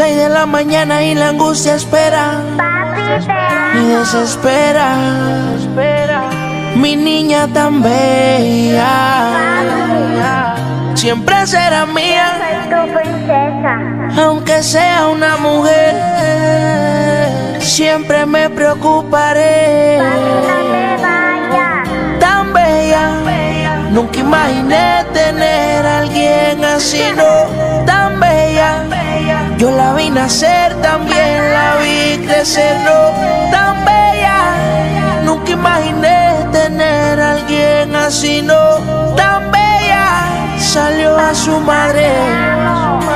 Seis de la mañana y la angustia espera. Y desespera. Mi niña tan bella. Siempre será mía. Aunque sea una mujer. Siempre me preocuparé. Tan bella. Nunca imaginé tener a alguien así, no. Tan bella. Nacer, también la vi crecer, no. Tan bella. Nunca imaginé tener a alguien así, no. Tan bella. Salió a su madre.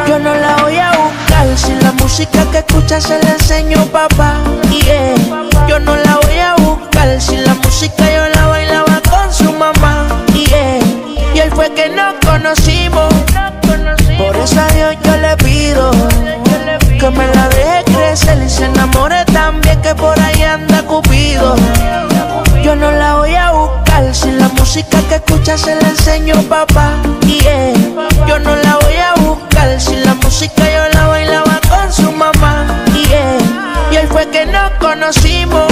Yo no la voy a buscar si la música que escucha se la enseño papá. Yeah. Yo no la voy a buscar si la música yo la bailaba con su mamá. Yeah. Y él fue que nos conocimos. Por eso a Dios yo le que me la deje crecer y se enamore también que por ahí anda Cupido. Yo no la voy a buscar si la música que escucha se la enseño papá. Yeah. Yo no la voy a buscar si la música yo la bailaba con su mamá. Yeah. Y él fue que nos conocimos.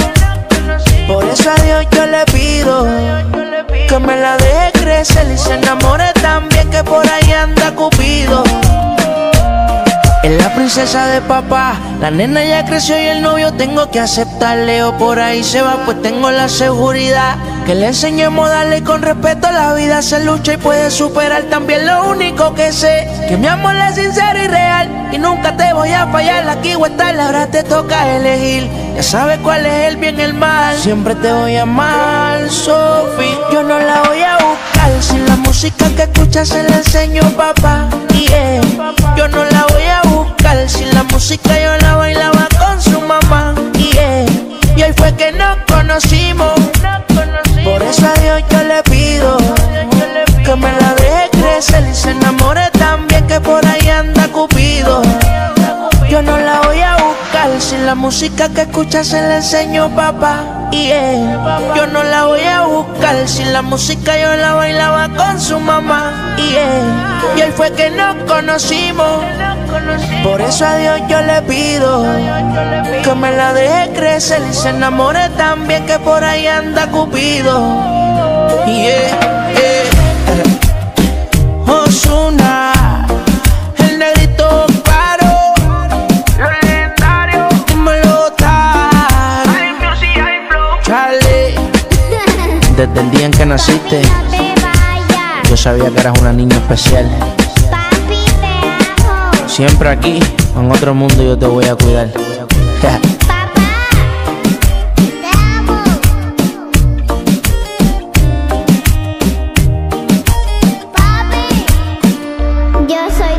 Por eso a Dios yo le pido que me la deje crecer y se enamore también que por ahí anda Cupido. Es la princesa de papá, la nena ya creció y el novio tengo que aceptarle o por ahí se va pues tengo la seguridad que le enseñemos a darle con respeto la vida se lucha y puede superar. También lo único que sé que mi amor es sincero y real y nunca te voy a fallar. Aquí o estar ahora te toca elegir. Ya sabes cuál es el bien y el mal. Siempre te voy a amar Sophie yo no la voy a buscar. Si la música que escuchas se la enseño papá yeah. yo no la voy a buscar si la música yo la bailaba con su mamá yeah. y hoy fue que nos conocimos por eso a Dios yo le pido que me la deje crecer y se enamore también que por ahí anda Cupido. Yo no la voy a buscar si la música que escucha se la enseño papá. Yeah. Yo no la voy a buscar si la música yo la bailaba con su mamá. Yeah. Y él fue que nos conocimos. Por eso a Dios yo le pido que me la deje crecer y se enamore también que por ahí anda Cupido. Yeah, yeah. Ozuna, el negrito claro, lo legendario, dímelo. Charlie, desde el día en que naciste, yo sabía que eras una niña especial. Siempre aquí, en otro mundo yo te voy a cuidar. Papá, te amo. Papi, yo soy